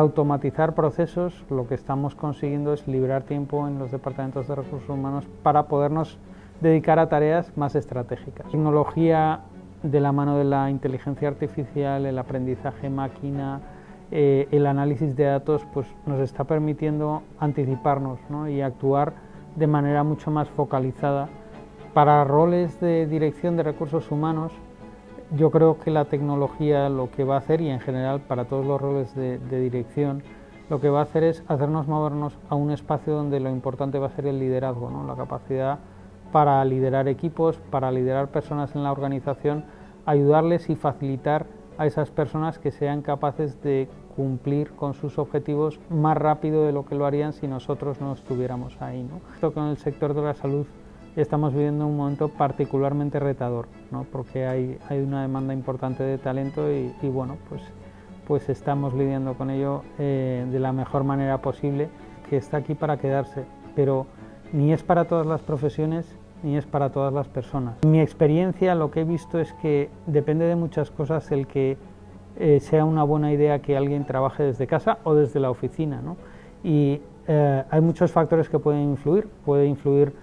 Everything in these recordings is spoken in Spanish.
automatizar procesos, lo que estamos consiguiendo es liberar tiempo en los departamentos de recursos humanos para podernos dedicar a tareas más estratégicas. Tecnología de la mano de la inteligencia artificial, el aprendizaje máquina, eh, el análisis de datos, pues nos está permitiendo anticiparnos y actuar de manera mucho más focalizada. Para roles de dirección de recursos humanos, yo creo que la tecnología lo que va a hacer, y en general para todos los roles de, dirección, lo que va a hacer es hacernos movernos a un espacio donde lo importante va a ser el liderazgo, la capacidad para liderar equipos, para liderar personas en la organización, ayudarles y facilitar a esas personas que sean capaces de cumplir con sus objetivos más rápido de lo que lo harían si nosotros no estuviéramos ahí. ¿no? Con el sector de la salud estamos viviendo un momento particularmente retador, ¿no? porque hay, hay, una demanda importante de talento y, bueno, pues, pues estamos lidiando con ello eh, de la mejor manera posible, que está aquí para quedarse, pero ni es para todas las profesiones ni es para todas las personas. Mi experiencia lo que he visto es que depende de muchas cosas el que eh, sea una buena idea que alguien trabaje desde casa o desde la oficina. ¿no? Y eh, hay muchos factores que pueden influir. Puede influir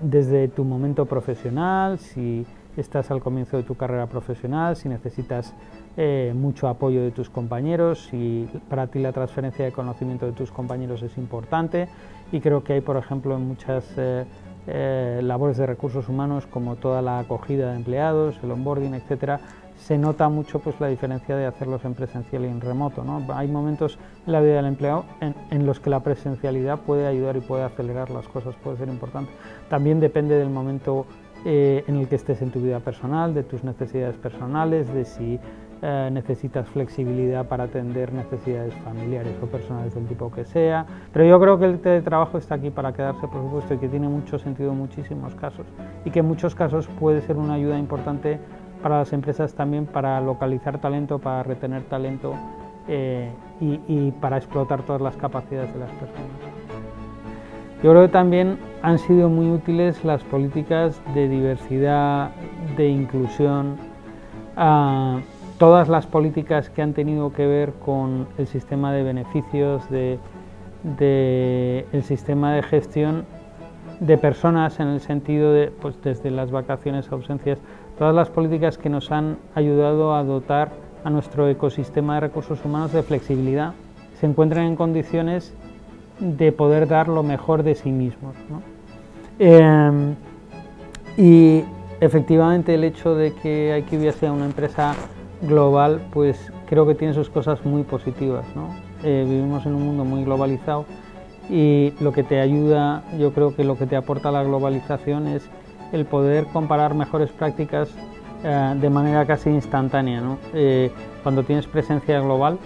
desde tu momento profesional, si estás al comienzo de tu carrera profesional, si necesitas eh, mucho apoyo de tus compañeros, si para ti la transferencia de conocimiento de tus compañeros es importante. Y creo que hay, por ejemplo, en muchas eh, eh, labores de recursos humanos como toda la acogida de empleados, el onboarding, etcétera, se nota mucho pues la diferencia de hacerlos en presencial y en remoto. ¿no? Hay momentos en la vida del empleado en, los que la presencialidad puede ayudar y puede acelerar las cosas, puede ser importante. También depende del momento eh, en el que estés en tu vida personal, de tus necesidades personales, de si eh, necesitas flexibilidad para atender necesidades familiares o personales del tipo que sea. Pero yo creo que el teletrabajo está aquí para quedarse, por supuesto, y que tiene mucho sentido en muchísimos casos. Y que en muchos casos puede ser una ayuda importante para las empresas también para localizar talento, para retener talento eh, y, para explotar todas las capacidades de las personas. Yo creo que también han sido muy útiles las políticas de diversidad, de inclusión, uh, todas las políticas que han tenido que ver con el sistema de beneficios, de el sistema de gestión de personas en el sentido de, pues desde las vacaciones, ausencias, todas las políticas que nos han ayudado a dotar a nuestro ecosistema de recursos humanos de flexibilidad, se encuentran en condiciones de poder dar lo mejor de sí mismos. Em, y efectivamente el hecho de que IQVIA sea una empresa global, pues creo que tiene sus cosas muy positivas. Eh, vivimos en un mundo muy globalizado y lo que te ayuda, yo creo que lo que te aporta la globalización es el poder comparar mejores prácticas eh, de manera casi instantánea. Eh, cuando tienes presencia global,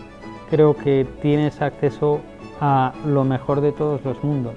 creo que tienes acceso a lo mejor de todos los mundos.